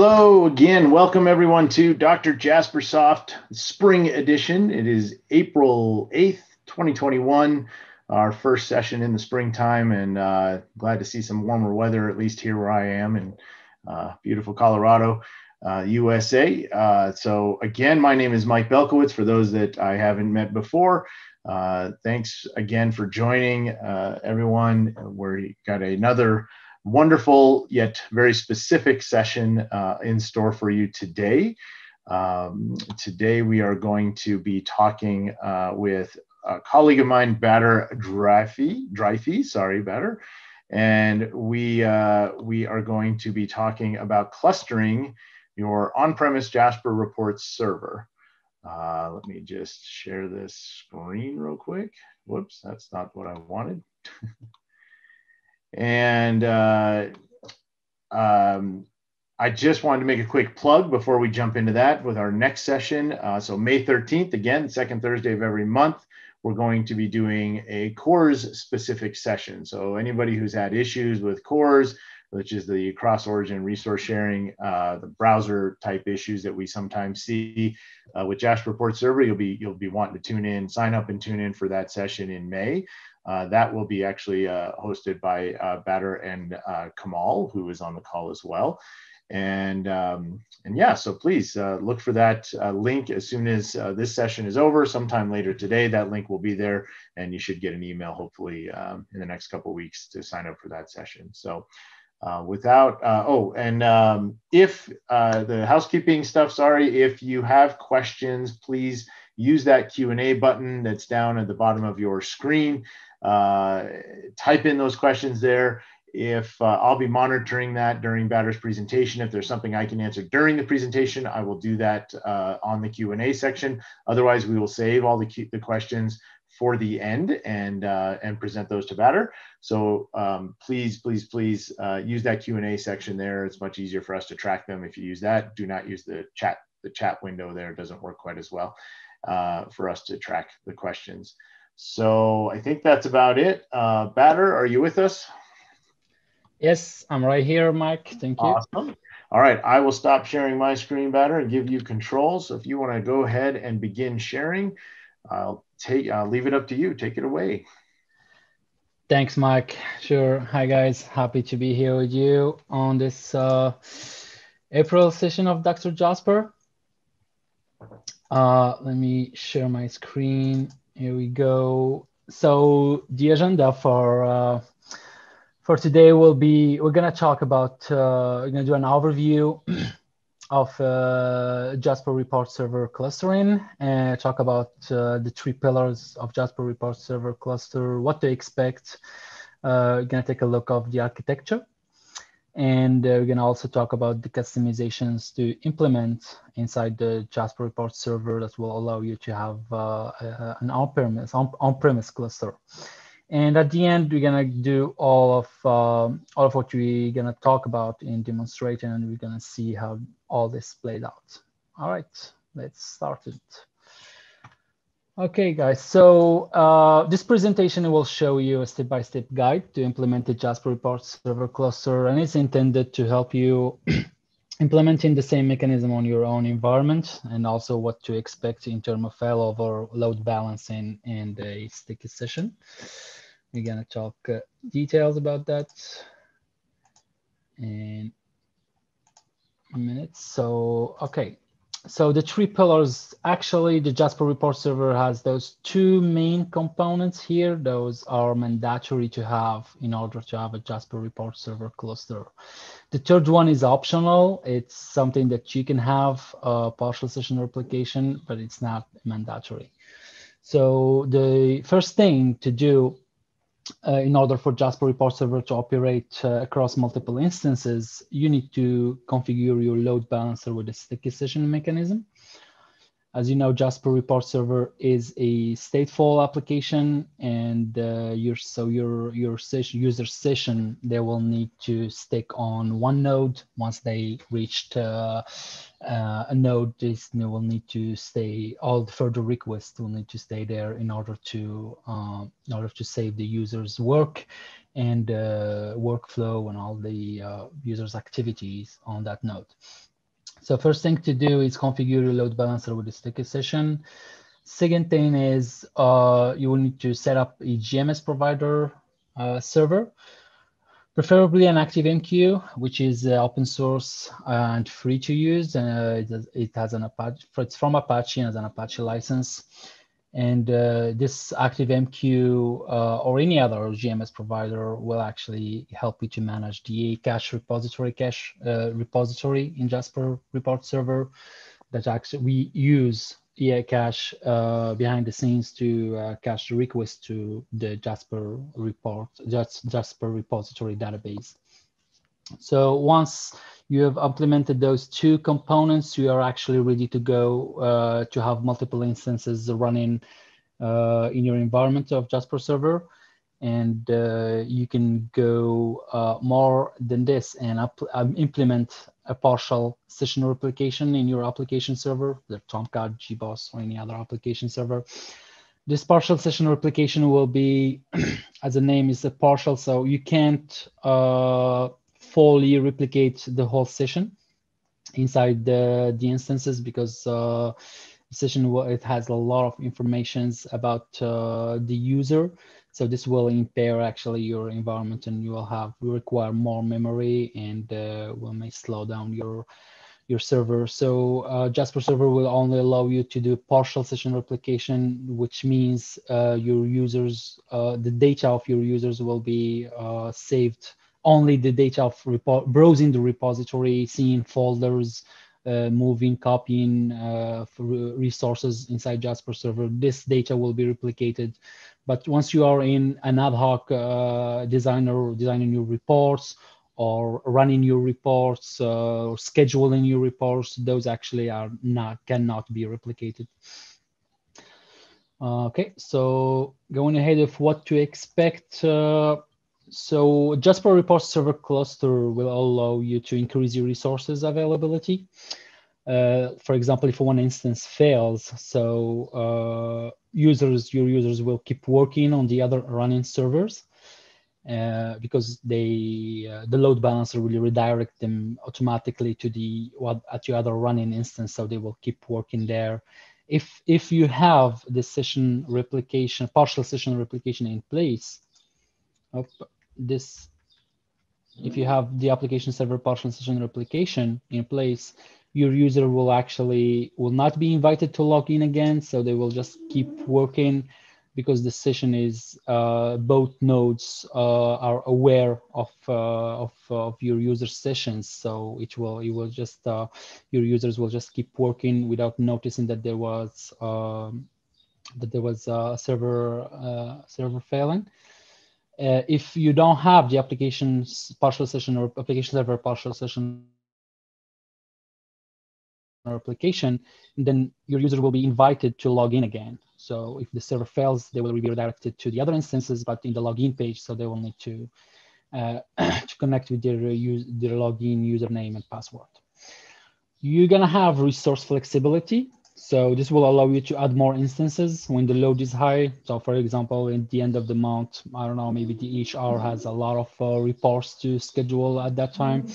Hello again. Welcome everyone to Dr. Jaspersoft Spring Edition. It is April 8th, 2021, our first session in the springtime, and uh, glad to see some warmer weather, at least here where I am in uh, beautiful Colorado, uh, USA. Uh, so, again, my name is Mike Belkowitz. For those that I haven't met before, uh, thanks again for joining uh, everyone. We got another wonderful yet very specific session uh, in store for you today. Um, today we are going to be talking uh, with a colleague of mine, Bader Dreyfy, Dreyfy, sorry, Bader, and we uh, we are going to be talking about clustering your on-premise Jasper Reports server. Uh, let me just share this screen real quick. Whoops, that's not what I wanted. And uh, um, I just wanted to make a quick plug before we jump into that with our next session. Uh, so May 13th, again, second Thursday of every month, we're going to be doing a CORS specific session. So anybody who's had issues with CORS, which is the cross origin resource sharing, uh, the browser type issues that we sometimes see uh, with Jasper Report Server, you'll be you'll be wanting to tune in, sign up and tune in for that session in May. Uh, that will be actually uh, hosted by uh, Bader and uh, Kamal, who is on the call as well. And um, and yeah, so please uh, look for that link as soon as this session is over. Sometime later today, that link will be there, and you should get an email hopefully um, in the next couple weeks to sign up for that session. So. Without oh and um, if the housekeeping stuff sorry if you have questions please use that q&a button that's down at the bottom of your screen uh, type in those questions there. If uh, I'll be monitoring that during Bader's presentation, if there's something I can answer during the presentation, I will do that uh, on the Q&A section. Otherwise, we will save all the, the questions for the end and uh, and present those to Bader. So um, please, please, please uh, use that Q&A section there. It's much easier for us to track them if you use that. Do not use the chat the chat window there. It doesn't work quite as well uh, for us to track the questions. So I think that's about it. Uh, Bader, are you with us? Yes, I'm right here, Mike. Thank you. Awesome. All right, I will stop sharing my screen, Bader, and give you control. So if you want to go ahead and begin sharing, I'll take. I'll leave it up to you. Take it away. Thanks, Mike. Sure. Hi, guys. Happy to be here with you on this uh, April session of Dr. Jasper. Uh, let me share my screen. Here we go. So the agenda for uh, for today will be we're gonna talk about uh, we're gonna do an overview of uh, Jasper Report Server clustering and talk about uh, the three pillars of Jasper Report Server cluster, what to expect. Uh, we're gonna take a look of the architecture and uh, we're going to also talk about the customizations to implement inside the Jasper report server that will allow you to have uh, an on-premise on-premise cluster. And at the end, we're gonna do all of um, all of what we're gonna talk about in demonstration, and we're gonna see how all this played out. All right, let's start it. Okay, guys, so uh, this presentation will show you a step-by-step -step guide to implement the Jasper Report server cluster, and it's intended to help you implementing the same mechanism on your own environment and also what to expect in terms of failover, load balancing, and a sticky session. We're gonna talk uh, details about that in a minute. So, okay, so the three pillars, actually the Jasper report server has those two main components here. Those are mandatory to have in order to have a Jasper report server cluster. The third one is optional. It's something that you can have a partial session replication, but it's not mandatory. So the first thing to do uh, in order for Jasper Report Server to operate uh, across multiple instances, you need to configure your load balancer with a sticky session mechanism. As you know, Jasper Report Server is a stateful application, and uh, your so your your session, user session they will need to stick on one node. Once they reached uh, uh, a node, this will need to stay. All the further requests will need to stay there in order to um, in order to save the user's work and uh, workflow and all the uh, user's activities on that node. So first thing to do is configure your load balancer with a sticky session. Second thing is uh, you will need to set up a JMS provider uh, server, preferably an ActiveMQ, which is uh, open source and free to use. Uh, it, has, it has an Apache, it's from Apache and has an Apache license. And uh, this ActiveMQ uh, or any other JMS provider will actually help you to manage the cache repository cache uh, repository in Jasper report server that actually we use Ehcache uh, behind the scenes to uh, cache the request to the Jasper report, Jasper repository database. So once you have implemented those two components, you are actually ready to go uh, to have multiple instances running uh, in your environment of Jasper server. And uh, you can go uh, more than this and um, implement a partial session replication in your application server, the Tomcat, JBoss, or any other application server. This partial session replication will be, as the name is a partial, so you can't uh, fully replicate the whole session inside the, the instances because uh, session it has a lot of informations about uh, the user. So this will impair actually your environment and you will have you require more memory and uh, will may slow down your your server. So uh, Jasper server will only allow you to do partial session replication, which means uh, your users, uh, the data of your users will be uh, saved only the data of browsing the repository, seeing folders, uh, moving, copying uh, resources inside Jasper server. This data will be replicated. But once you are in an ad hoc uh, designer, designing your reports or running your reports uh, or scheduling your reports, those actually are not cannot be replicated. Uh, okay, so going ahead of what to expect. Uh, so Jasper Report Server Cluster will allow you to increase your resources availability. Uh, for example, if one instance fails, so uh, users, your users will keep working on the other running servers uh, because they uh, the load balancer will redirect them automatically to the what at your other running instance, so they will keep working there. If if you have the session replication, partial session replication in place, this if you have the application server partial session replication in place, your user will actually will not be invited to log in again. So they will just keep working because the session is uh, both nodes uh, are aware of, uh, of, of your user sessions. So it will it will just uh, your users will just keep working without noticing that there was um, that there was a server uh, server failing uh, if you don't have the application's partial session or application server partial session or application, then your user will be invited to log in again. So if the server fails, they will be redirected to the other instances, but in the login page, so they will need to uh, to connect with their use their login username and password. You're gonna have resource flexibility. So this will allow you to add more instances when the load is high. So for example, in the end of the month, I don't know, maybe the HR has a lot of uh, reports to schedule at that time.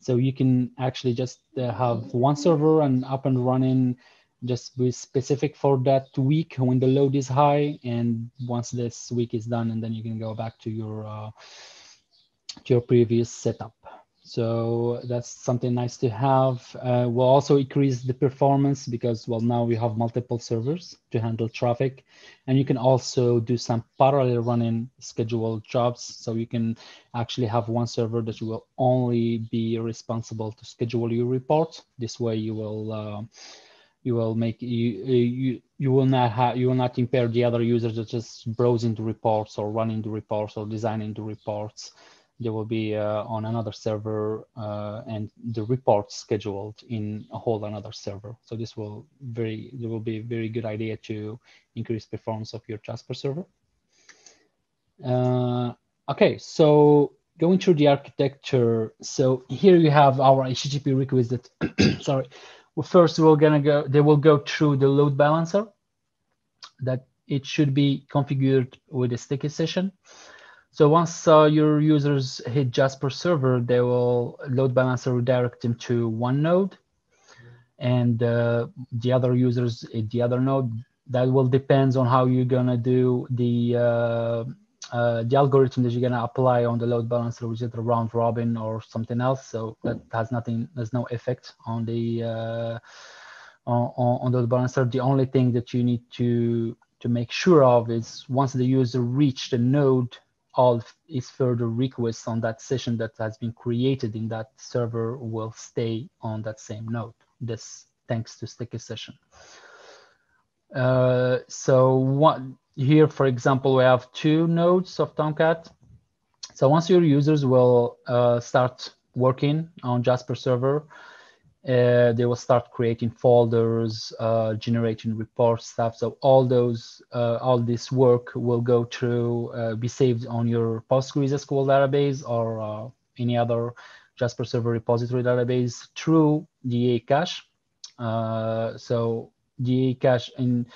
So you can actually just uh, have one server and up and running just be specific for that week when the load is high. And once this week is done, and then you can go back to your uh, to your previous setup. So that's something nice to have. Uh, we'll also increase the performance because, well, now we have multiple servers to handle traffic. And you can also do some parallel running scheduled jobs. So you can actually have one server that will only be responsible to schedule your report. This way you will uh, you will make you you you will not have you will not impair the other users that just browsing the reports or running the reports or designing the reports they will be uh, on another server uh, and the reports scheduled in a whole another server. So this will very, there will be a very good idea to increase performance of your Jasper server. Uh, okay, so going through the architecture. So here you have our HTTP request that, sorry, well, first we're gonna go, they will go through the load balancer that it should be configured with a sticky session. So once uh, your users hit Jasper server, they will load balancer redirect them to one node. and uh, the other users at the other node. That will depends on how you're gonna do the uh, uh, the algorithm that you're gonna apply on the load balancer, which is the round robin or something else. So that has nothing, there's no effect on the uh, on, on the load balancer. The only thing that you need to to make sure of is once the user reach the node, all its further requests on that session that has been created in that server will stay on that same node. This thanks to sticky session. Uh, so one, here, for example, we have two nodes of Tomcat. So once your users will uh, start working on Jasper server, uh, they will start creating folders, uh, generating report stuff. So all those, uh, all this work will go through, uh, be saved on your PostgreSQL database or uh, any other Jasper Server repository database through the cache. Uh, so the cache in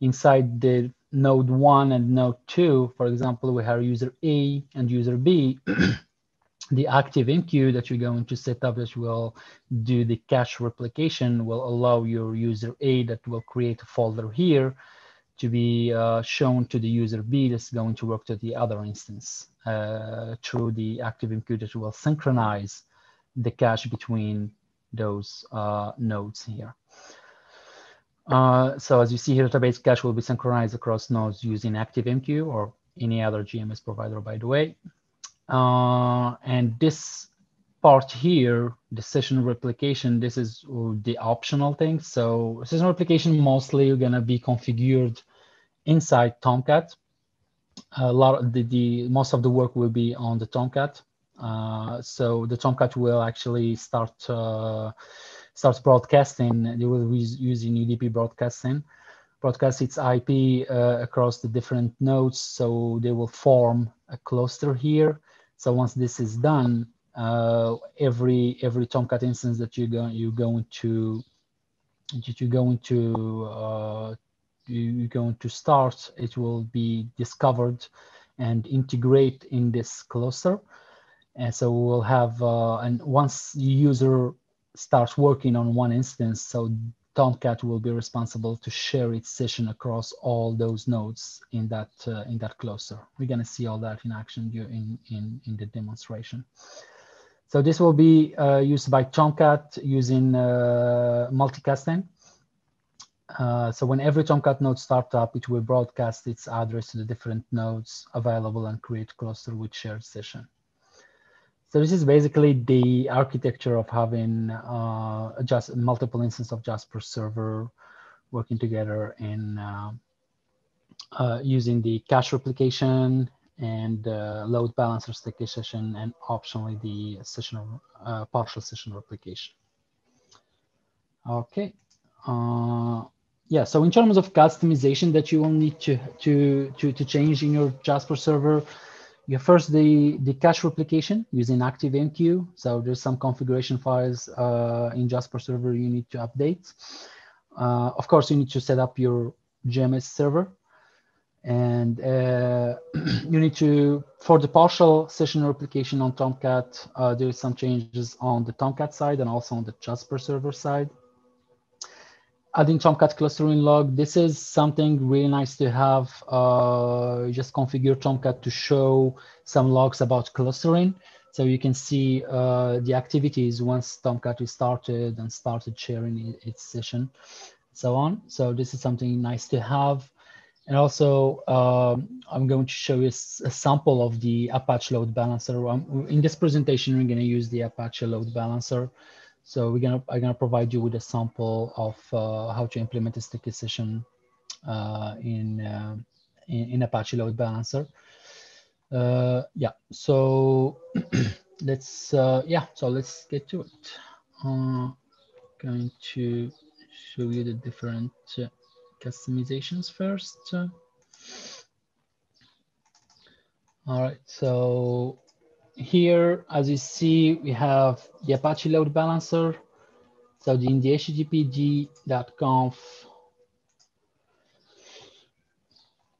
inside the node one and node two, for example, we have user A and user B. the active ActiveMQ that you're going to set up that will do the cache replication will allow your user A that will create a folder here to be uh, shown to the user B that's going to work to the other instance uh, through the active ActiveMQ that will synchronize the cache between those uh, nodes here. Uh, so as you see here, database cache will be synchronized across nodes using ActiveMQ or any other JMS provider, by the way. Uh, and this part here, the session replication, this is the optional thing. So session replication mostly you're gonna be configured inside Tomcat. A lot of the, the most of the work will be on the Tomcat. Uh, so the Tomcat will actually start uh, start broadcasting. They will be using UDP broadcasting, broadcast its IP uh, across the different nodes. So they will form a cluster here. So once this is done, uh, every every Tomcat instance that you're going you're going to you're going to uh, you're going to start, it will be discovered and integrate in this cluster. And so we'll have, uh, and once the user starts working on one instance, so Tomcat will be responsible to share its session across all those nodes in that uh, in that cluster. We're going to see all that in action in, in, in the demonstration. So this will be uh, used by Tomcat using uh, multicasting. Uh, so when every Tomcat node starts up, it will broadcast its address to the different nodes available and create cluster with shared session. So this is basically the architecture of having uh, just multiple instances of Jasper server working together and uh, uh, using the cache replication and uh, load balancer sticky session and optionally the session uh, partial session replication. Okay. Uh, yeah, so in terms of customization that you will need to, to, to, to change in your Jasper server, you first the, the cache replication using ActiveMQ. So there's some configuration files uh, in Jasper server you need to update. Uh, of course, you need to set up your JMS server. And uh, you need to, for the partial session replication on Tomcat, uh, there is some changes on the Tomcat side and also on the Jasper server side adding Tomcat clustering log. This is something really nice to have. Uh, just configure Tomcat to show some logs about clustering. So you can see uh, the activities once Tomcat is started and started sharing its session, so on. So this is something nice to have. And also, um, I'm going to show you a sample of the Apache load balancer. Um, in this presentation, we're going to use the Apache load balancer. So we're gonna I'm gonna provide you with a sample of uh, how to implement a sticky session uh, in, uh, in, in Apache load balancer. Yeah, so let's yeah, so let's get to it. Going to show you the different customizations first. All right, so here, as you see, we have the Apache load balancer. So in the httpd.conf,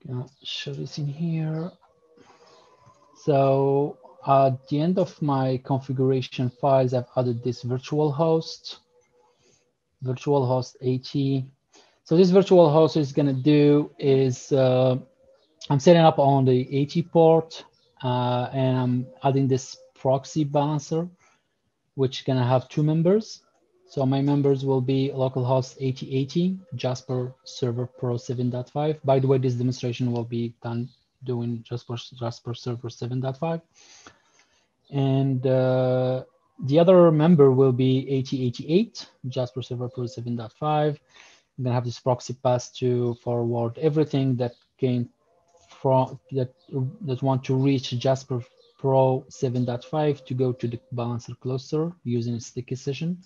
gonna show this in here. So at the end of my configuration files, I've added this virtual host virtual host 80. So this virtual host is going to do is uh, I'm setting up on the 80 port uh, and I'm adding this proxy balancer, which is going to have two members. So my members will be localhost 8080, Jasper Server Pro 7.5. By the way, this demonstration will be done doing Jasper, Jasper Server 7.5. And uh, the other member will be 8088, Jasper Server Pro 7.5. I'm gonna have this proxy pass to forward everything that came that that want to reach Jasper Pro 7.5 to go to the balancer cluster using a sticky session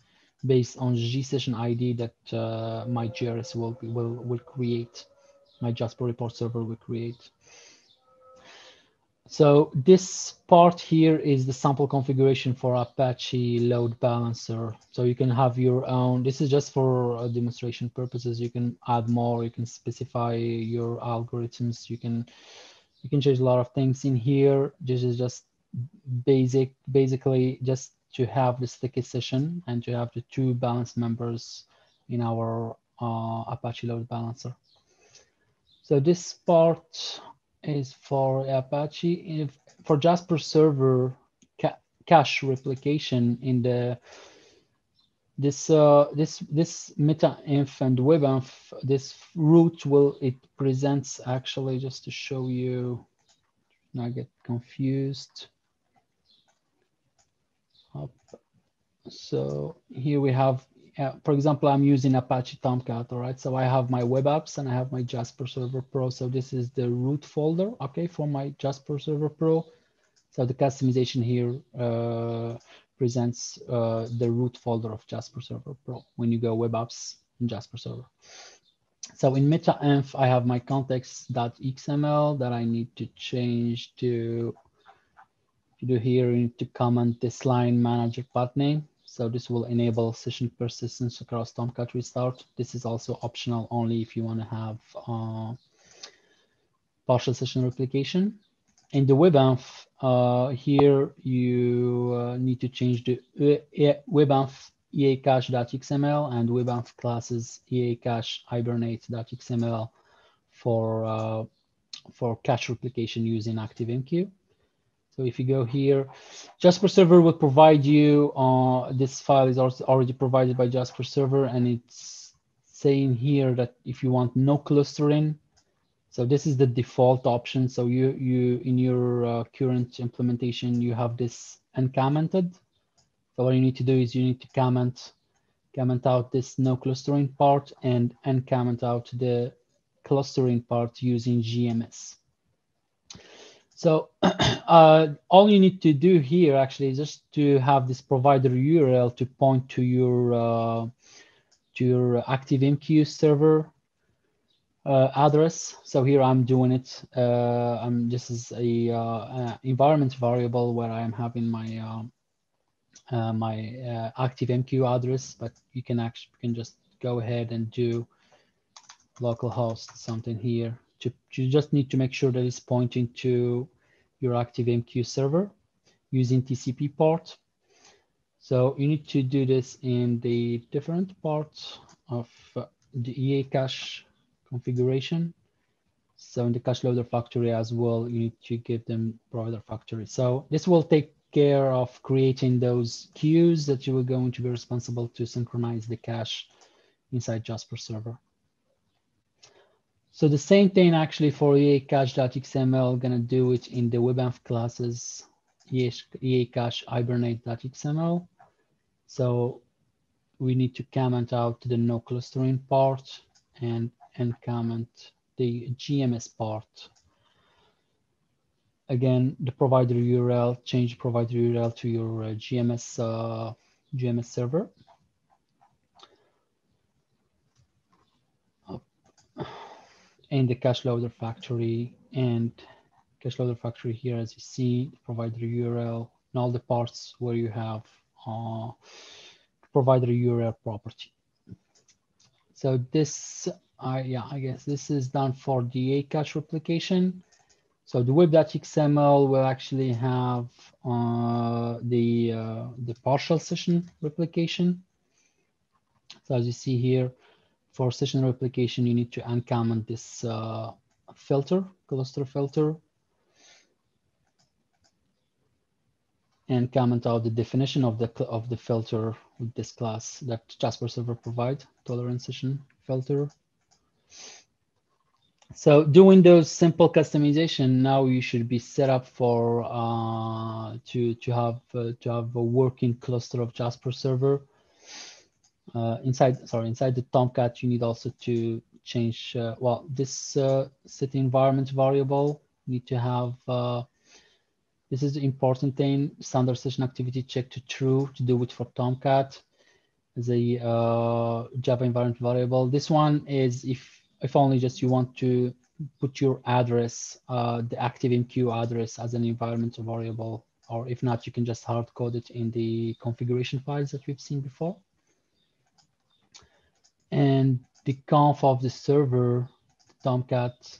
based on JSESSIONID that uh, my JRS will, will, will create, my Jasper report server will create. So this part here is the sample configuration for Apache load balancer. So you can have your own, this is just for uh, demonstration purposes. You can add more, you can specify your algorithms, you can you can change a lot of things in here. This is just basic, basically just to have the sticky session and to have the two balance members in our uh, Apache load balancer. So this part is for Apache. If, for Jasper server ca cache replication in the this uh, this this meta-inf and webinf this root will it presents actually just to show you not get confused up. So here we have, for example, I'm using Apache Tomcat, all right? So I have my web apps and I have my Jasper Server Pro. So this is the root folder, okay, for my Jasper Server Pro. So the customization here uh, presents uh, the root folder of Jasper Server Pro when you go web apps in Jasper Server. So in meta-inf, I have my context.xml that I need to change to you do here, you need to comment this line manager path name. So this will enable session persistence across Tomcat restart. This is also optional only if you want to have uh, partial session replication. In the webinf, uh, here you uh, need to change the webinf ehcache.xml and webinf classes ehcache hibernate.xml for uh, for cache replication using ActiveMQ. So if you go here, Jasper Server will provide you, uh, this file is also already provided by Jasper Server and it's saying here that if you want no clustering, so this is the default option. So you, you in your uh, current implementation, you have this uncommented. So what you need to do is you need to comment, comment out this no clustering part and uncomment out the clustering part using JMS. So uh, all you need to do here actually is just to have this provider URL to point to your uh, to your ActiveMQ server uh, address. So here I'm doing it. Uh, I'm this is a uh, environment variable where I'm having my uh, uh, my ActiveMQ address, but you can actually you can just go ahead and do localhost something here to, you just need to make sure that it's pointing to your ActiveMQ server using TCP port. So you need to do this in the different parts of uh, the Ehcache configuration. So in the cache loader factory as well, you need to give them provider factory. So this will take care of creating those queues that you are going to be responsible to synchronize the cache inside Jasper server. So the same thing actually for ehcache.xml, gonna do it in the webinf classes ehcache hibernate.xml. So we need to comment out the no clustering part and, and comment the JMS part. Again, the provider URL, change provider URL to your uh, JMS, uh, JMS server. In the cache loader factory and cache loader factory here, as you see, provider URL and all the parts where you have uh, provider URL property. So this, uh, yeah, I guess this is done for the cache replication. So the web.xml will actually have uh, the, uh, the partial session replication. So as you see here, for session replication, you need to uncomment this uh, filter, cluster filter, and comment out the definition of the of the filter with this class that Jasper Server provide, tolerance session filter. So doing those simple customization, now you should be set up for uh, to to have uh, to have a working cluster of Jasper server. Uh, inside, sorry, inside the Tomcat, you need also to change. Uh, well, this uh, set environment variable need to have. Uh, this is the important thing. Standard session activity check to true to do it for Tomcat. The Java environment variable. This one is if if only just you want to put your address, uh, the ActiveMQ address as an environmental variable, or if not, you can just hard code it in the configuration files that we've seen before. And the conf of the server, Tomcat.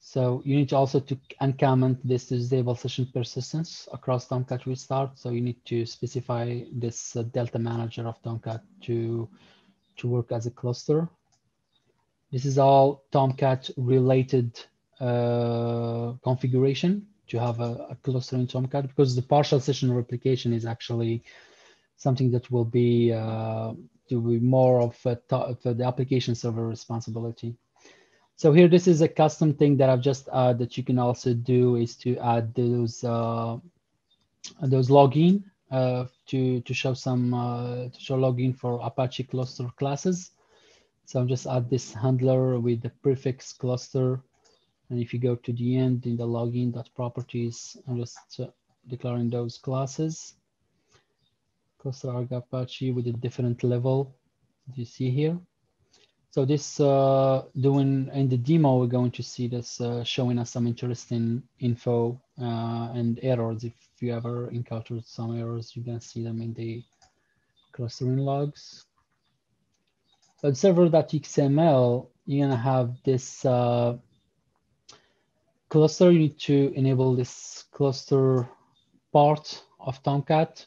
So you need also to uncomment this to disable session persistence across Tomcat restart. So you need to specify this uh, Delta manager of Tomcat to, to work as a cluster this is all Tomcat related uh, configuration to have a, a, cluster in Tomcat because the partial session replication is actually something that will be uh, to be more of, a, of the application server responsibility. So here, this is a custom thing that I've just added that you can also do is to add those uh, those login uh, to to show some uh, to show login for Apache cluster classes. So I'm just add this handler with the prefix cluster. And if you go to the end in the logging.properties, I'm just uh, declaring those classes. Cluster arg Apache with a different level, you see here. So this uh, doing in the demo, we're going to see this uh, showing us some interesting info uh, and errors. If you ever encountered some errors, you can see them in the clustering logs. But server.xml, you're gonna have this uh, cluster. You need to enable this cluster part of Tomcat.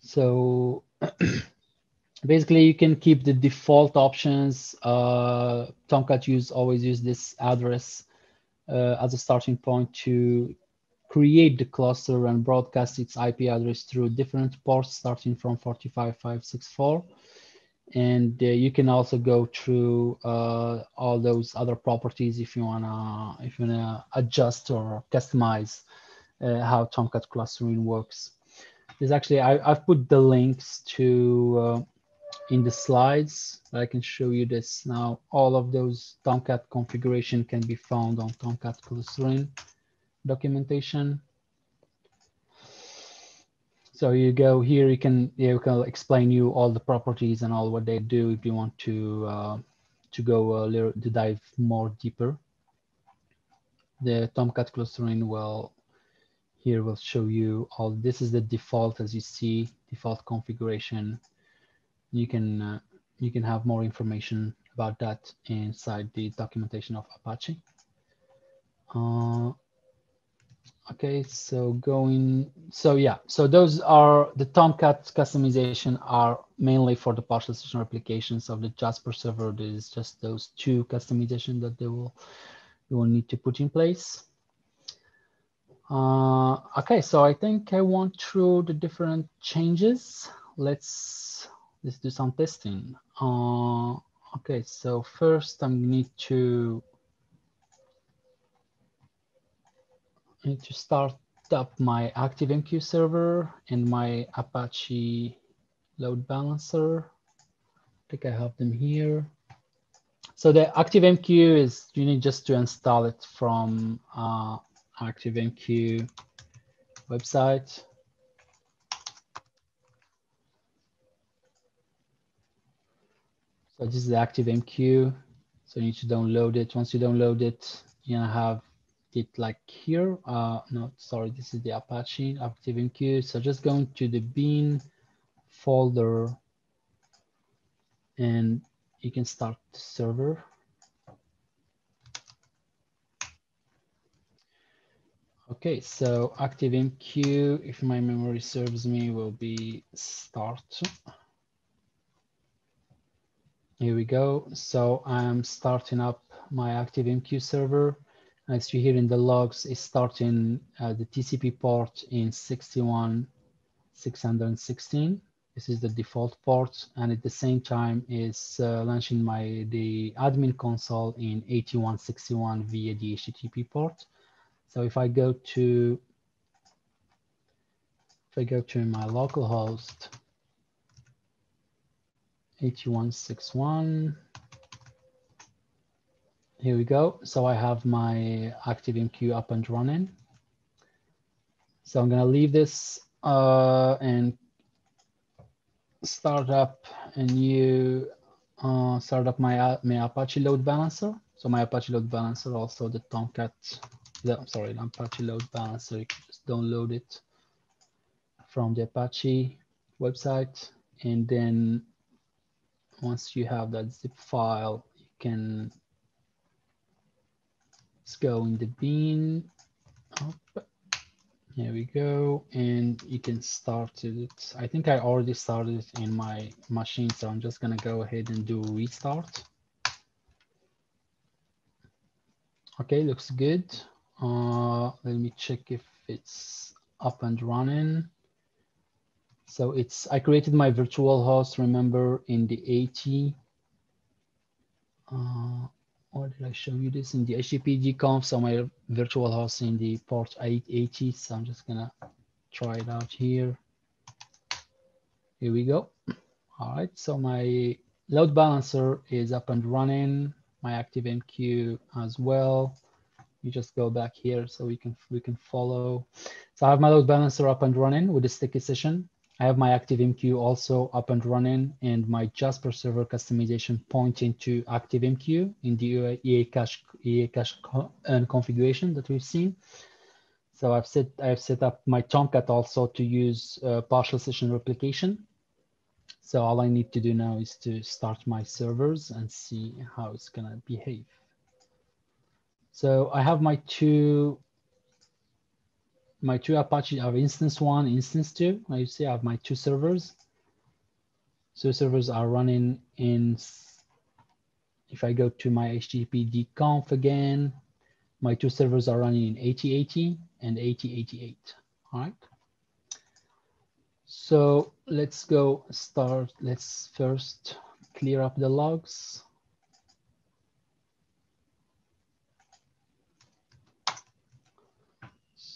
So basically you can keep the default options. Uh, Tomcat use always use this address uh, as a starting point to create the cluster and broadcast its IP address through different ports starting from 45564 and uh, you can also go through uh, all those other properties if you wanna if you wanna adjust or customize uh, how Tomcat clustering works. There's actually I, have put the links to uh, in the slides. But I can show you this now. All of those Tomcat configuration can be found on Tomcat clustering documentation. So you go here, you can you can explain you all the properties and all what they do if you want to uh, to go a little to dive more deeper. The Tomcat clustering will here will show you all. This is the default as you see default configuration. You can uh, you can have more information about that inside the documentation of Apache. Uh, Okay, so going, so yeah, so those are the Tomcat customization are mainly for the partial session replications of the Jasper server. There's just those two customization that they will, you will need to put in place. Uh, okay, so I think I went through the different changes. Let's let's do some testing. Uh, okay, so first I need to I need to start up my ActiveMQ server and my Apache load balancer. I think I have them here. So the ActiveMQ is, you need just to install it from uh, ActiveMQ website. So this is the ActiveMQ. So you need to download it. Once you download it, you're gonna have it like here. Uh, no, sorry, this is the Apache ActiveMQ. So just going to the bin folder and you can start the server. Okay, so ActiveMQ, if my memory serves me, will be start. Here we go. So I'm starting up my ActiveMQ server. As you hear in the logs, it's starting uh, the TCP port in 61616. This is the default port, and at the same time is uh, launching my the admin console in 8161 via the HTTP port. So if I go to if I go to my local host 8161. Here we go. So I have my ActiveMQ up and running. So I'm going to leave this uh, and start up a new, uh, start up my, my Apache load balancer. So my Apache load balancer, also the Tomcat, I'm sorry, Apache load balancer, you can just download it from the Apache website. And then once you have that zip file, you can let's go in the. Up. Here we go, and you can start it. I think I already started it in my machine, so I'm just gonna go ahead and do restart. Okay, looks good. Uh, let me check if it's up and running. So it's, I created my virtual host, remember in the 80, uh, or did I show you this in the HTTP conf? So my virtual host in the port 880. So I'm just gonna try it out here. Here we go. All right, so my load balancer is up and running. My ActiveMQ as well. You just go back here so we can we can follow. So I have my load balancer up and running with the sticky session. I have my ActiveMQ also up and running and my Jasper server customization pointing to ActiveMQ in the Ehcache, EA cache and configuration that we've seen. So I've set, I've set up my Tomcat also to use uh, partial session replication. So all I need to do now is to start my servers and see how it's gonna behave. So I have my two my two Apache, have instance one, instance two. Now you see I have my two servers. So servers are running in, if I go to my HTTP dconf again, my two servers are running in 8080 and 8088, all right? So let's go start, let's first clear up the logs.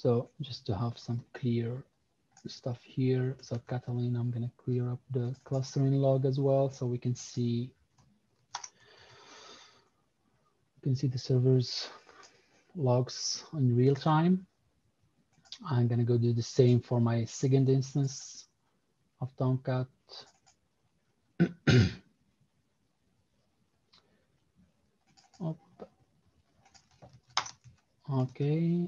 So just to have some clear stuff here. So Catalina, I'm gonna clear up the clustering log as well so we can see you can see the server's logs in real time. I'm gonna go do the same for my second instance of Tomcat. okay,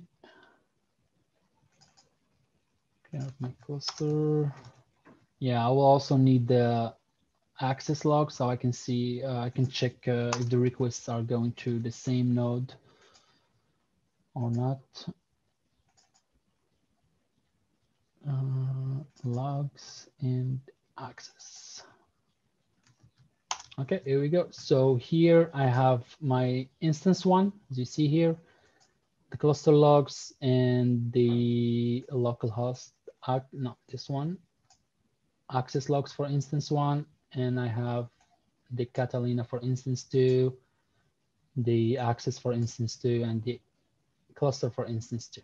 my cluster. Yeah, I will also need the access log so I can see, uh, I can check uh, if the requests are going to the same node or not. Uh, logs and access. Okay, here we go. So here I have my instance one, as you see here, the cluster logs and the local host no, this one, access logs for instance one, and I have the Catalina for instance two, the access for instance two, and the cluster for instance two.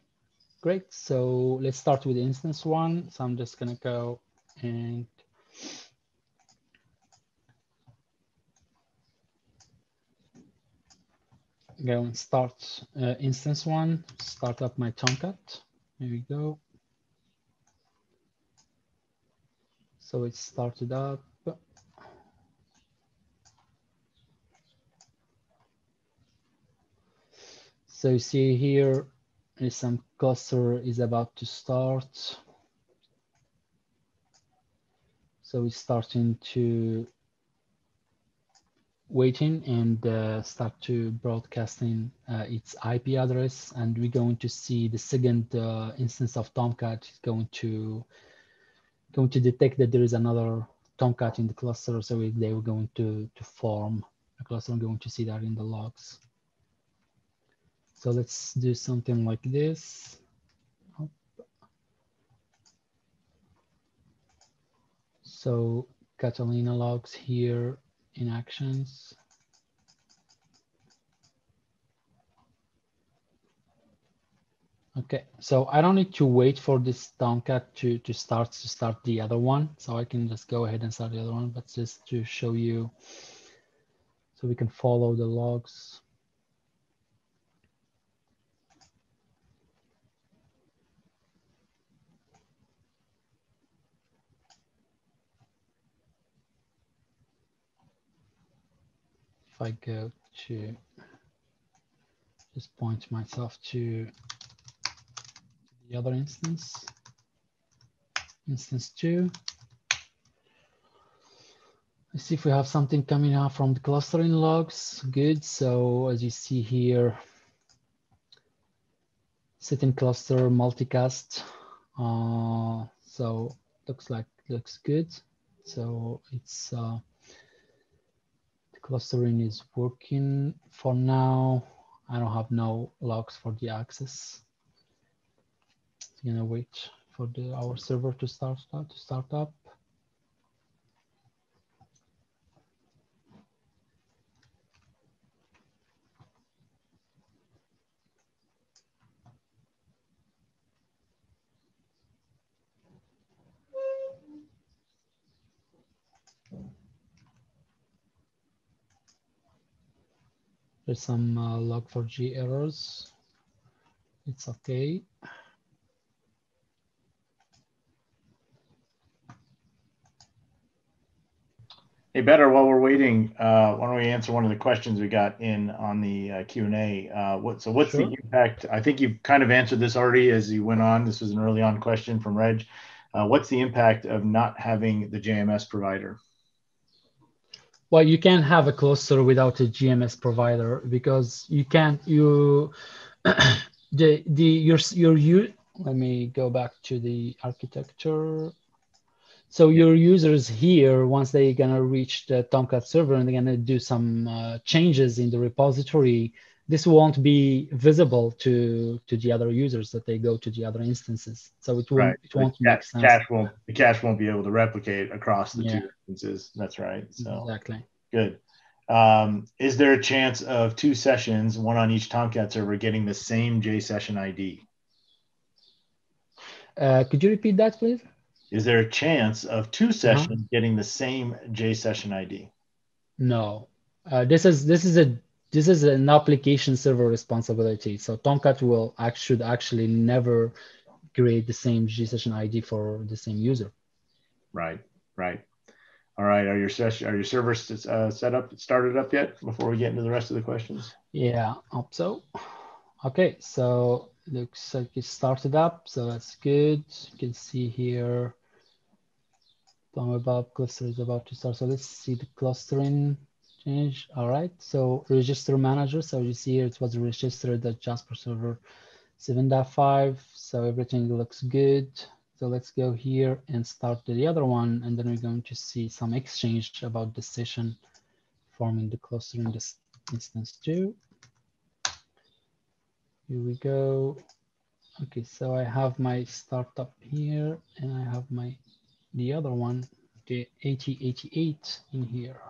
Great, so let's start with instance one. So I'm just gonna go and go and start uh, instance one, start up my Tomcat. Here we go. So it started up. So you see here is some cluster is about to start. So it's starting to waiting and uh, start to broadcasting uh, its IP address. And we're going to see the second uh, instance of Tomcat is going to going to detect that there is another Tomcat in the cluster, so they were going to, to form a cluster. I'm going to see that in the logs. So let's do something like this. So Catalina logs here in actions. Okay, so I don't need to wait for this Tomcat to, to start to start the other one. So I can just go ahead and start the other one, but just to show you so we can follow the logs. If I go to just point myself to the other instance, instance two. Let's see if we have something coming out from the clustering logs. Good. So as you see here, setting cluster multicast. Uh, so looks like looks good. So it's uh, the clustering is working for now. I don't have no logs for the access gonna wait for the our server to start to start up. There's some uh, log4j errors. It's okay. Hey, better while we're waiting, uh, why don't we answer one of the questions we got in on the uh, Q and A? Uh, what so what's sure. the impact? I think you've kind of answered this already as you went on. This was an early on question from Reg. Uh, what's the impact of not having the JMS provider? Well, you can't have a cluster without a JMS provider because you can't you the the your your you. Let me go back to the architecture so your users here, once they're gonna reach the Tomcat server and they're gonna do some uh, changes in the repository, this won't be visible to to the other users that they go to the other instances. So it won't right. it won't the make sense. Cache won't the cache won't be able to replicate across the yeah. two instances. That's right. So exactly good. Um, is there a chance of two sessions, one on each Tomcat server, getting the same JSESSIONID? Uh, could you repeat that, please? Is there a chance of two uh-huh. sessions uh-huh. getting the same JSESSIONID? No, uh, this is this is a this is an application server responsibility. So Tomcat will act, should actually never create the same JSESSIONID for the same user. Right, right. All right. Are your session are your servers uh, set up started up yet? Before we get into the rest of the questions. Yeah, hope so. Okay, so looks like it started up, so that's good. You can see here Bob cluster is about to start. So let's see the clustering change. All right. So register manager. So you see here it was registered at Jasper server 7.5. So everything looks good. So let's go here and start the other one. And then we're going to see some exchange about the session forming the cluster in this instance too. Here we go. Okay, so I have my startup here and I have my the other one, the 8088 in here.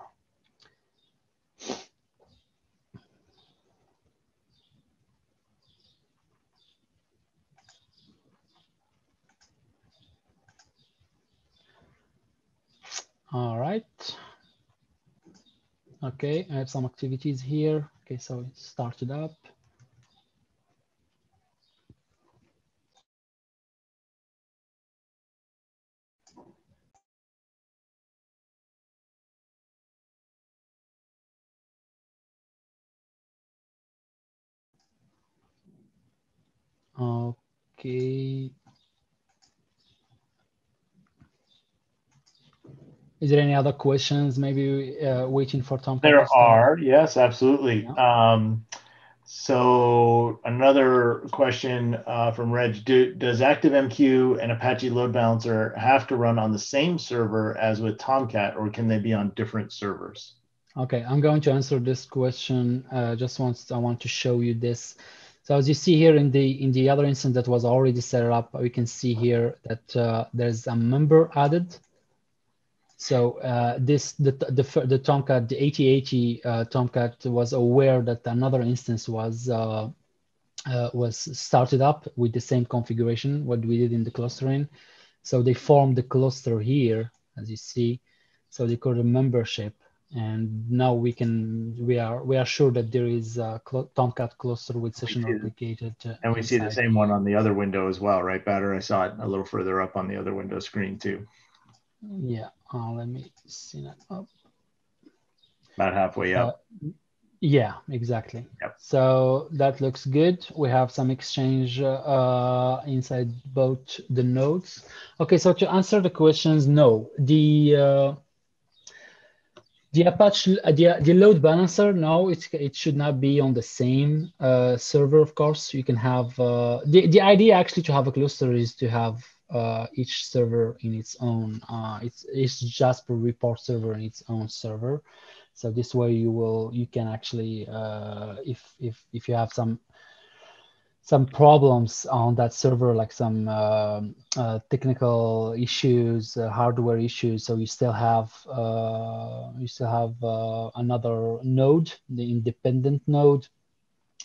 All right. Okay, I have some activities here. Okay, so it started up. Okay. Is there any other questions? Maybe uh, waiting for Tom. There are. Yes, absolutely. Yeah. Um, so another question uh, from Reg, Do, does ActiveMQ and Apache Load Balancer have to run on the same server as with Tomcat or can they be on different servers? Okay, I'm going to answer this question. Uh, just once I want to show you this. So as you see here in the in the other instance that was already set up, we can see here that uh, there's a member added. So uh, this the, the the Tomcat the 8080 uh, Tomcat was aware that another instance was uh, uh, was started up with the same configuration what we did in the clustering. So they formed the cluster here, as you see. So they called a membership and now we can we are we are sure that there is a tomcat cluster with session replicated uh, and we inside. see the same one on the other window as well right Badr i saw it a little further up on the other window screen too. Yeah uh, let me see that. Up about halfway up. uh, yeah exactly. Yep. so that looks good. We have some exchange uh, inside both the nodes. Okay so to answer the questions no. The uh, the Apache, uh, the, the load balancer, no, it, it should not be on the same uh, server, of course. You can have, uh, the, the idea actually to have a cluster is to have uh, each server in its own, uh, it's, it's Jasper report server in its own server. So this way you will, you can actually, uh, if, if, if you have some some problems on that server, like some uh, uh, technical issues, uh, hardware issues. So you still have uh, you still have uh, another node, the independent node.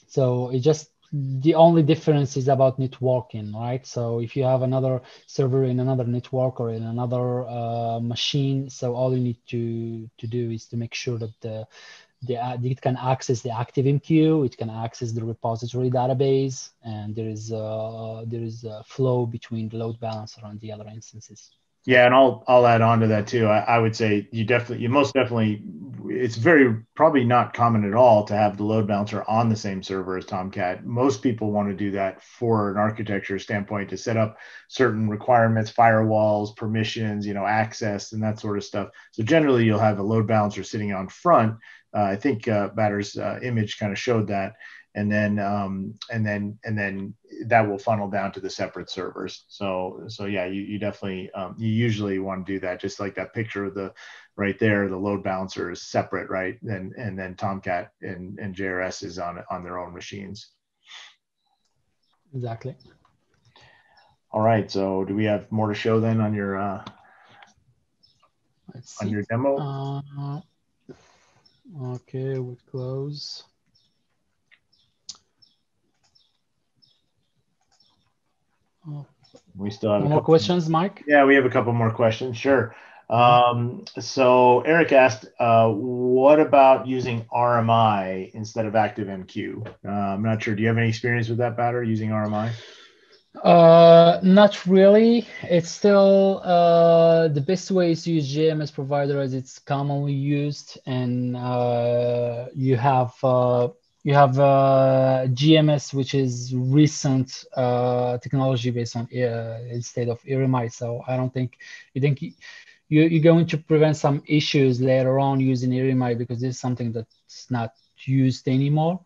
So it just the only difference is about networking, right? So if you have another server in another network or in another uh, machine, so all you need to to do is to make sure that the the, uh, it can access the ActiveMQ, it can access the repository database, and there is a, there is a flow between the load balancer and the other instances. Yeah, and I'll I'll add on to that too. I, I, would say you definitely you most definitely it's very probably not common at all to have the load balancer on the same server as Tomcat. Most people want to do that for an architecture standpoint to set up certain requirements, firewalls, permissions, you know, access and that sort of stuff. So generally you'll have a load balancer sitting on front uh, I think uh, Badr's uh, image kind of showed that, and then um, and then and then that will funnel down to the separate servers. So so yeah, you, you definitely um, you usually want to do that, just like that picture of the right there. The load balancer is separate, right? And and then Tomcat and and JRS is on on their own machines. Exactly. All right. So do we have more to show then on your uh, on your demo? Uh, Okay, we close. Oh. We still have more questions, Mike? Yeah, we have a couple more questions. Sure. Um, so Eric asked, uh, what about using RMI instead of ActiveMQ? Uh, I'm not sure. Do you have any experience with that Badr using RMI? Uh, not really. It's still uh, the best way is to use JMS provider as it's commonly used, and uh, you have uh, you have uh, JMS, which is recent uh, technology based on uh, instead of RMI. So I don't think you think you, you're going to prevent some issues later on using RMI because this is something that's not used anymore.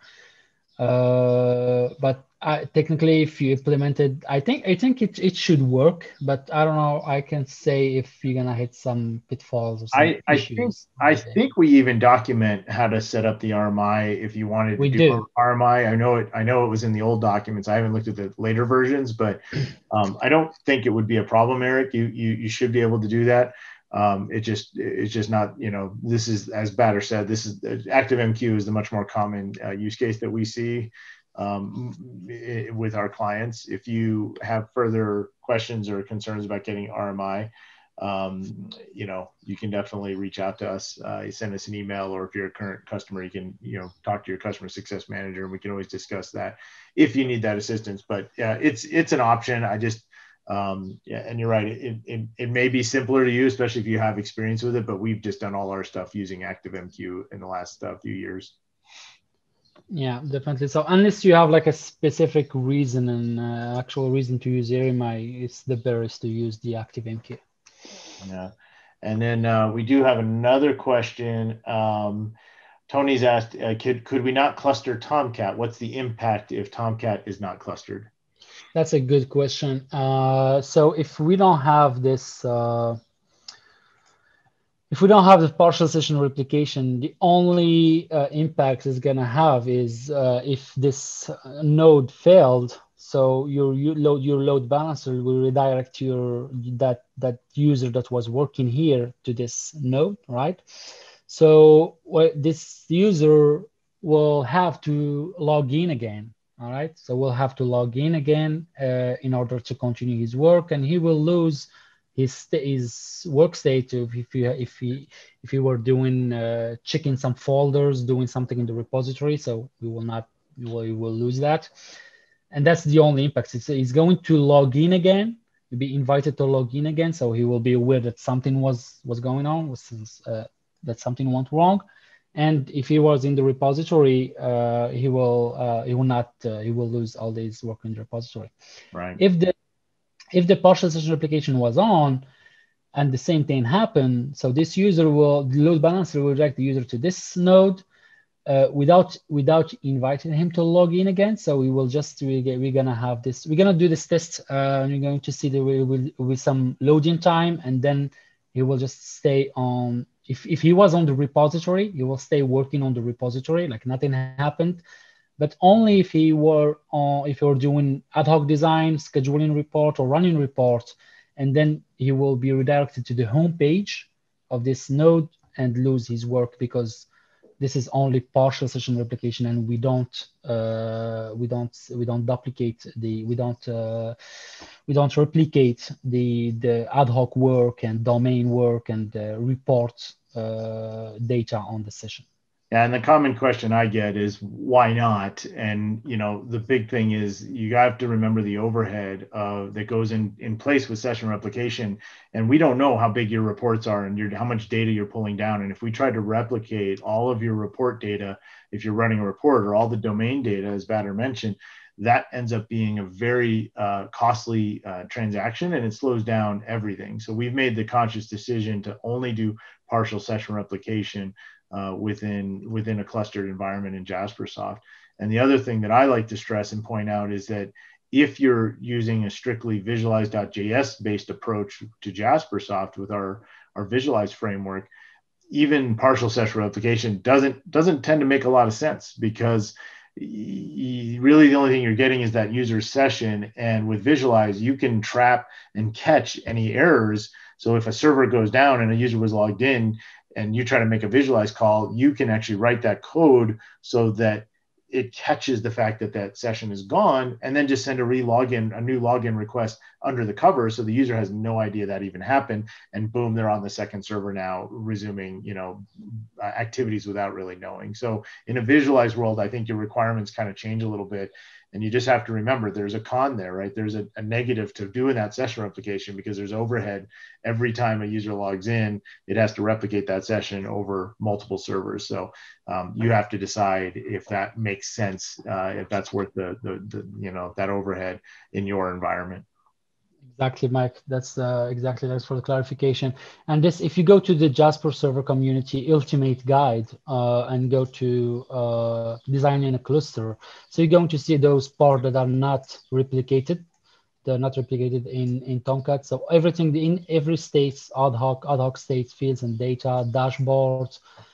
Uh, but I, technically, if you implemented, I think I think it, it should work, but I don't know. I can say if you're gonna hit some pitfalls. Or some I I think I think we even document how to set up the RMI if you wanted to we do, do. RMI. I know it. I know it was in the old documents. I haven't looked at the later versions, but um, I don't think it would be a problem, Eric. You you you should be able to do that. Um, it just it's just not you know this is as Badr said this is ActiveMQ is the much more common uh, use case that we see um, with our clients. If you have further questions or concerns about getting RMI, um, you know, you can definitely reach out to us. Uh, you send us an email, or if you're a current customer, you can, you know, talk to your customer success manager, and we can always discuss that if you need that assistance. But yeah, it's it's an option. I just, um, yeah, and you're right. It, it it may be simpler to use, especially if you have experience with it. But we've just done all our stuff using ActiveMQ in the last uh, few years. Yeah, definitely. So unless you have like a specific reason and uh, actual reason to use RMI, it's the best to use the ActiveMQ. Yeah. And then uh, we do have another question. Um, Tony's asked, uh, could, could we not cluster Tomcat? What's the impact if Tomcat is not clustered? That's a good question. Uh, so if we don't have this, uh, if we don't have the partial session replication, the only uh, impact it's gonna have is uh, if this node failed. So your, your load your load balancer will redirect your that that user that was working here to this node, right? So this user will have to log in again all right, so we'll have to log in again uh, in order to continue his work, and he will lose his his work state if he if he if he were doing uh, checking some folders, doing something in the repository. So we will not we will, will lose that, and that's the only impact. It's, he's going to log in again, be invited to log in again, so he will be aware that something was was going on, was uh, that something went wrong and if he was in the repository, uh, he will uh, he will not uh, he will lose all these work in the repository. Right. If the if the partial session replication was on, and the same thing happened, so this user will the load balancer will direct the user to this node uh, without without inviting him to log in again. So we will just we we're gonna have this we're gonna do this test. Uh, and you're going to see that we will with some loading time, and then he will just stay on if, if he was on the repository, he will stay working on the repository, like nothing happened. But only if he were on, if you're doing ad hoc design, scheduling report, or running report, and then he will be redirected to the home page of this node and lose his work because this is only partial session replication and we don't uh, we don't we don't duplicate the we don't uh, we don't replicate the the ad hoc work and domain work and uh, report uh, data on the session. And the common question I get is why not? And you know, the big thing is you have to remember the overhead uh, that goes in in place with session replication. And we don't know how big your reports are and your how much data you're pulling down. And if we try to replicate all of your report data, if you're running a report or all the domain data, as Badr mentioned, that ends up being a very uh, costly uh, transaction and it slows down everything. So we've made the conscious decision to only do partial session replication uh, within within a clustered environment in Jaspersoft. And the other thing that I like to stress and point out is that if you're using a strictly visualize.js based approach to Jaspersoft with our, our visualize framework, even partial session replication doesn't doesn't tend to make a lot of sense because really the only thing you're getting is that user session and with visualize you can trap and catch any errors so if a server goes down and a user was logged in and you try to make a visualize call you can actually write that code so that it catches the fact that that session is gone and then just send a re-login, a new login request under the cover. So the user has no idea that even happened. And boom, they're on the second server now resuming, you know, uh, activities without really knowing. So in a visualized world, I think your requirements kind of change a little bit and you just have to remember there's a con there, right? There's a, a, negative to doing that session replication because there's overhead. Every time a user logs in, it has to replicate that session over multiple servers. So um, you have to decide if that makes sense, uh, if that's worth the, the, the, you know, that overhead in your environment. Exactly, Mike. That's uh, exactly that's for the clarification. And this, if you go to the Jasper Server Community Ultimate Guide uh, and go to uh, designing a cluster, so you're going to see those parts that are not replicated. They're not replicated in in Tomcat. So everything in every states, ad hoc, ad hoc states, fields and data, dashboards,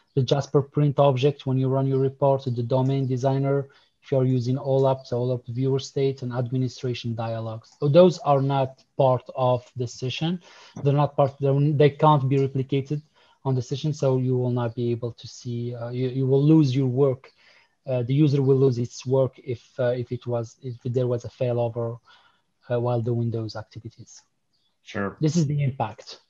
the Jasper print object when you run your report, the domain designer, if you're using OLAP, so OLAP viewer state and administration dialogues. So those are not part of the session. They're not part, they can't be replicated on the session. So you will not be able to see, uh, you, you will lose your work. Uh, the user will lose its work if, uh, if it was, if there was a failover uh, while doing those activities. Sure. This is the impact.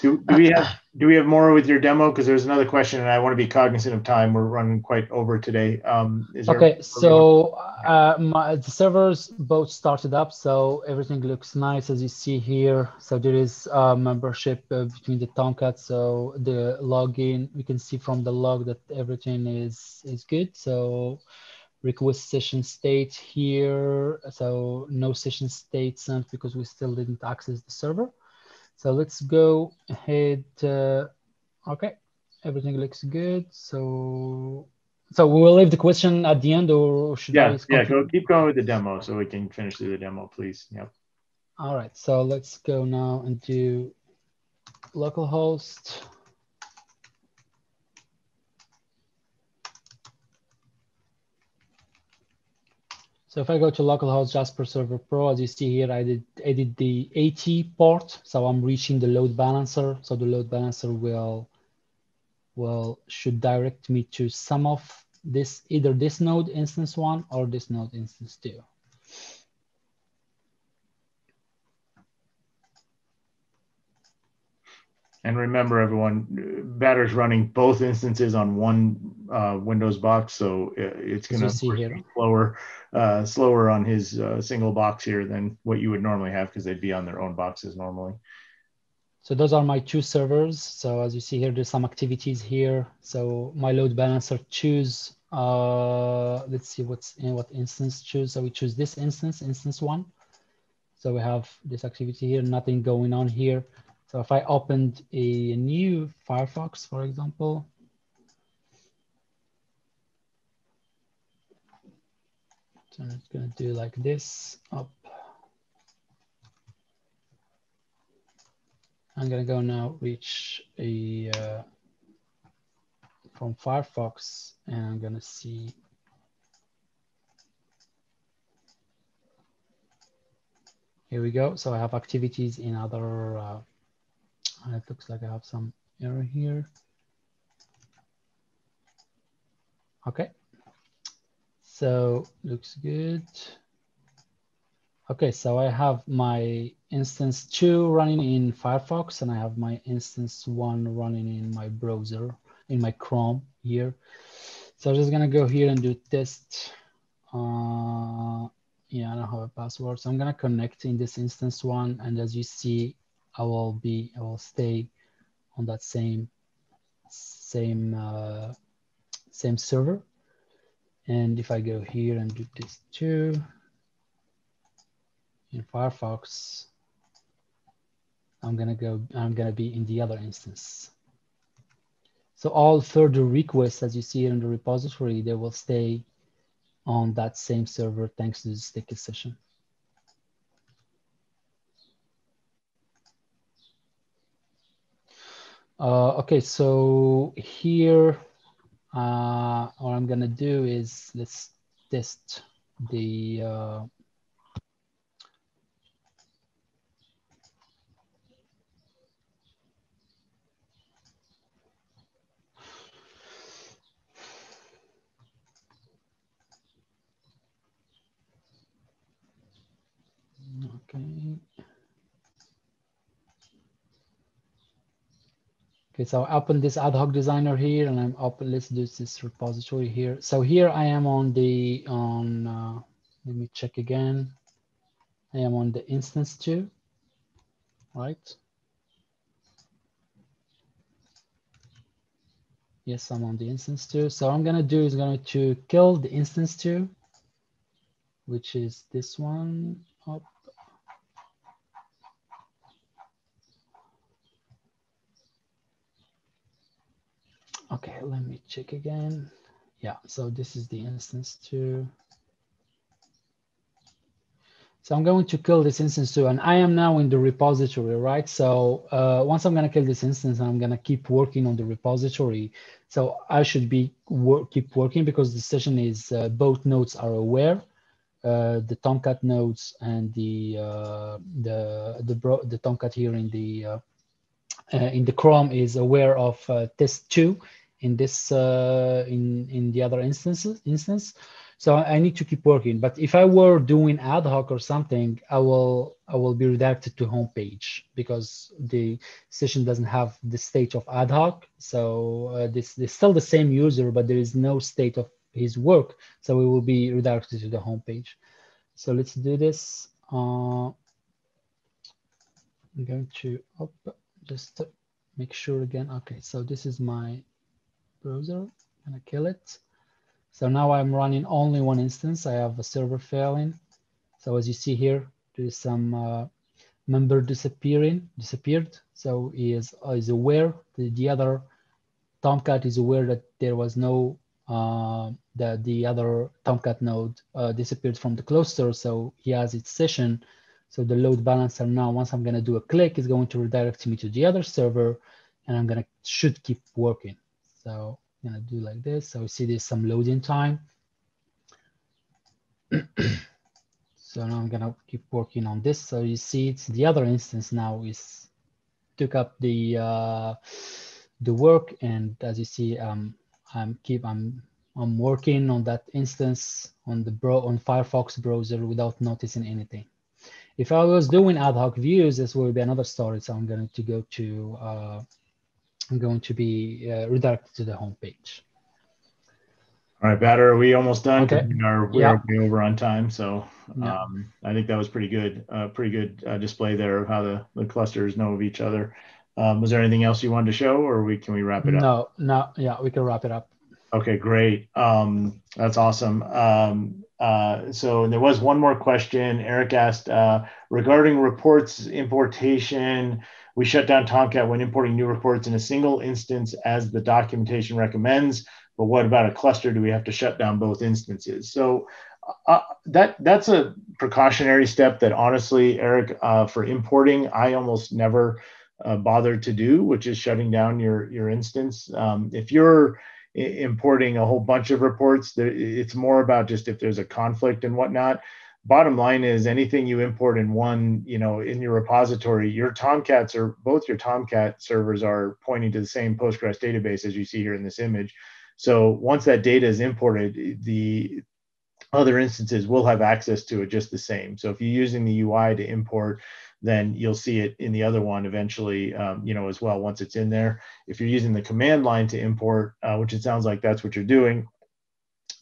Do, do we have do we have more with your demo? Because there's another question, and I want to be cognizant of time. We're running quite over today. Um, okay, so uh, my, the servers both started up, so everything looks nice as you see here. So there is a membership uh, between the Tomcat. So the login, we can see from the log that everything is is good. So request session state here. So no session state sent because we still didn't access the server. So let's go ahead. Uh, okay. everything looks good. So, so we will leave the question at the end, or should yeah, I yeah, go keep going with the demo so we can finish through the demo, please. Yep. All right, so let's go now do localhost. So if I go to localhost Jasper Server Pro, as you see here, I did I did the 80 port. So I'm reaching the load balancer. So the load balancer will will should direct me to some of this either this node instance one or this node instance two. And remember, everyone, Badr's running both instances on one uh, Windows box, so it's going to be slower, uh, slower on his uh, single box here than what you would normally have because they'd be on their own boxes normally. So those are my two servers. So as you see here, there's some activities here. So my load balancer choose, uh, let's see what's in what instance choose. So we choose this instance, instance one. So we have this activity here, nothing going on here. So if I opened a new Firefox, for example, so I'm just going to do like this up. I'm going to go now reach a uh, from Firefox and I'm going to see Here we go. So I have activities in other uh, and it looks like I have some error here. Okay, so looks good. Okay, so I have my instance two running in Firefox and I have my instance one running in my browser, in my Chrome here. So I'm just gonna go here and do test. Uh, yeah, I don't have a password. So I'm gonna connect in this instance one. And as you see, I will be, I will stay on that same, same, uh, same server. And if I go here and do this too, in Firefox, I'm gonna go, I'm gonna be in the other instance. So all further requests, as you see in the repository, they will stay on that same server thanks to the sticky session. Uh, okay, so here, uh, what I'm gonna do is let's test the uh, Okay. Okay, so I open this ad hoc designer here and I'm open, let's do this repository here. So here I am on the, on, uh, let me check again. I am on the instance two, right? Yes, I'm on the instance two. So I'm gonna do is going to kill the instance two, which is this one up Okay, let me check again. Yeah, so this is the instance two. So I'm going to kill this instance too, and I am now in the repository, right? So uh, once I'm going to kill this instance, I'm going to keep working on the repository. So I should be work, keep working because the session is uh, both nodes are aware, uh, the Tomcat nodes and the uh, the the bro the Tomcat here in the uh, uh, in the Chrome is aware of test two in this uh, in in the other instances instance. So I need to keep working. But if I were doing ad hoc or something, I will I will be redirected to home page because the session doesn't have the state of ad hoc. So uh, this is still the same user, but there is no state of his work. So we will be redirected to the home page. So let's do this. Uh, I'm going to up just make sure again. Okay, so this is my browser. I'm gonna kill it. So now I'm running only one instance. I have a server failing. So as you see here, there's some uh, member disappearing, disappeared. So he is, uh, is aware that the other Tomcat is aware that there was no uh, that the other Tomcat node uh, disappeared from the cluster, so he has its session. So the load balancer now, once I'm gonna do a click, is going to redirect me to the other server, and I'm gonna should keep working. So I'm gonna do like this. So see there's some loading time. so now I'm gonna keep working on this. So you see, it's the other instance now is took up the uh, the work, and as you see, um, I'm keep I'm I'm working on that instance on the bro on Firefox browser without noticing anything. If I was doing ad hoc views, this will be another story. So I'm going to go to uh, I'm going to be uh, redirected to the home page. All right, Badr, are we almost done? Okay. We are, we Yeah. are over on time. So Yeah. um, I think that was pretty good, uh, pretty good uh, display there of how the, the clusters know of each other. Um, was there anything else you wanted to show or we can we wrap it up? No, no, yeah, we can wrap it up. Okay, great. Um, that's awesome. Um, uh, so there was one more question. Eric asked uh, regarding reports importation. We shut down Tomcat when importing new reports in a single instance as the documentation recommends. But what about a cluster? Do we have to shut down both instances? So uh, that that's a precautionary step that honestly, Eric, uh, for importing, I almost never uh, bothered to do, which is shutting down your your instance. Um, if you're importing a whole bunch of reports. It's more about just if there's a conflict and whatnot. Bottom line is anything you import in one, you know, in your repository, your Tomcats are both your Tomcat servers are pointing to the same Postgres database as you see here in this image. So once that data is imported, the other instances will have access to it just the same. So if you're using the UI to import, then you'll see it in the other one eventually, um, you know, as well once it's in there. If you're using the command line to import, uh, which it sounds like that's what you're doing,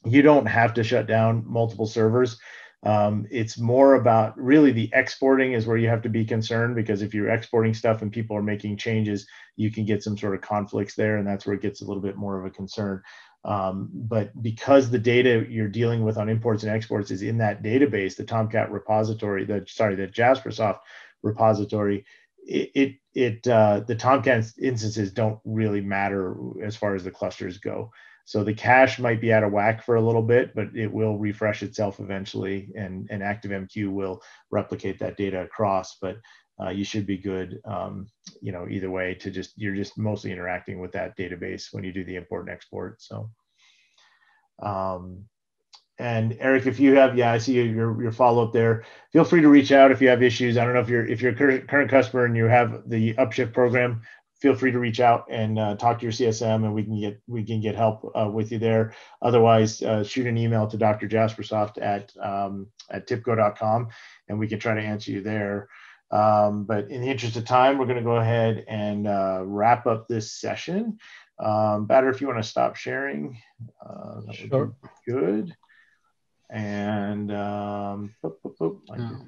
you don't have to shut down multiple servers. Um, it's more about really the exporting is where you have to be concerned because if you're exporting stuff and people are making changes, you can get some sort of conflicts there, and that's where it gets a little bit more of a concern. Um, but because the data you're dealing with on imports and exports is in that database, the Tomcat repository, the sorry, the Jaspersoft repository, it it, it uh, the Tomcat instances don't really matter as far as the clusters go. So the cache might be out of whack for a little bit, but it will refresh itself eventually, and and ActiveMQ will replicate that data across. But uh, you should be good, um, you know, either way. To just you're just mostly interacting with that database when you do the import and export. So, um, and Eric, if you have, yeah, I see your your follow up there. Feel free to reach out if you have issues. I don't know if you're if you're a current current customer and you have the Upshift program feel free to reach out and uh, talk to your CSM, and we can get we can get help uh, with you there. Otherwise, uh, shoot an email to Dr. Jaspersoft at um, at tibco.com, and we can try to answer you there. Um, but in the interest of time, we're going to go ahead and uh, wrap up this session. Um, Badr, if you want to stop sharing, uh, that would Sure. be good. And um, boop, boop, boop, I Yeah. did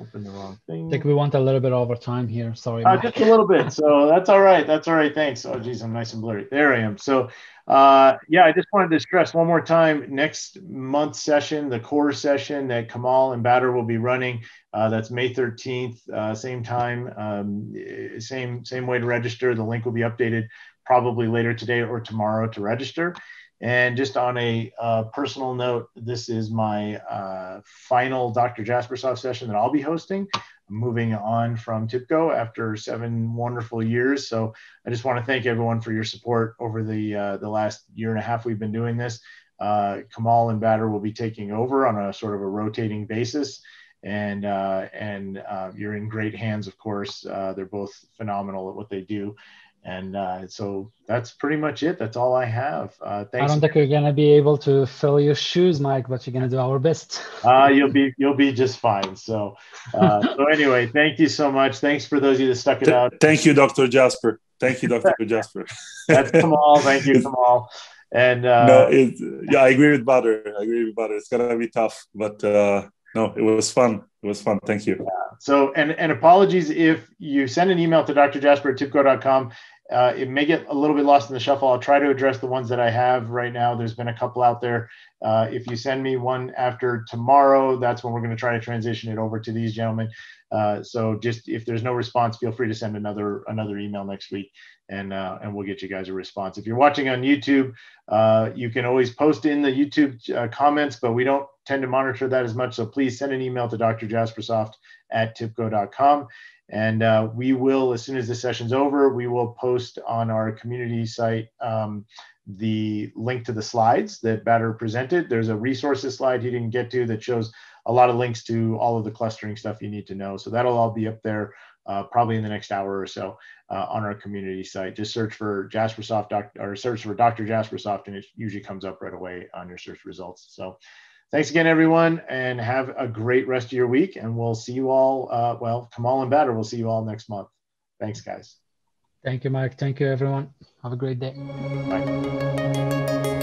open the wrong thing. I think we want a little bit over time here. Sorry. Uh, just a little bit. So that's all right. That's all right. Thanks. Oh, geez, I'm nice and blurry. There I am. So, uh, yeah, I just wanted to stress one more time next month's session, the core session that Kamal and Badr will be running. Uh, that's May 13th, uh, same time, um, same same way to register. The link will be updated probably later today or tomorrow to register. And just on a uh, personal note, this is my uh, final Dr. Jaspersoft session that I'll be hosting moving on from TIBCO after seven wonderful years. So I just want to thank everyone for your support over the uh, the last year and a half we've been doing this. Uh, Kamal and Badr will be taking over on a sort of a rotating basis, and uh, and uh, you're in great hands. Of course, they're both phenomenal at what they do. And uh, so that's pretty much it. That's all I have. Uh, I thanks. don't think we're gonna be able to fill your shoes, Mike, but you're gonna do our best. uh, you'll be you'll be just fine. So uh, so anyway, thank you so much. Thanks for those of you that stuck it Th- out. thank you, Dr. Jasper. Thank you, Dr. Jasper. That's Kamal. Thank you, Kamal. And uh, no, it, yeah, I agree with Badr. I agree with Badr. It's gonna be tough, but uh, no, it was fun. It was fun. Thank you. so and and apologies if you send an email to Dr. Tibco.com Uh, it may get a little bit lost in the shuffle. I'll try to address the ones that I have right now. There's been a couple out there. Uh, if you send me one after tomorrow, that's when we're going to try to transition it over to these gentlemen. Uh, so just if there's no response, feel free to send another another email next week, and uh, and we'll get you guys a response. If you're watching on YouTube, uh, you can always post in the YouTube uh, comments, but we don't tend to monitor that as much. So please send an email to Dr. Jaspersoft at tibco.com. And uh, we will, as soon as the session's over, we will post on our community site um, the link to the slides that Badr presented. There's a resources slide he didn't get to that shows a lot of links to all of the clustering stuff you need to know. So that'll all be up there uh, probably in the next hour or so uh, on our community site. Just search for Jaspersoft doc, or search for Dr. Jaspersoft and it usually comes up right away on your search results. So thanks again, everyone, and have a great rest of your week. And we'll see you all, uh, well, Kamal and Badr, we'll see you all next month. Thanks, guys. Thank you, Mike. Thank you, everyone. Have a great day. Bye.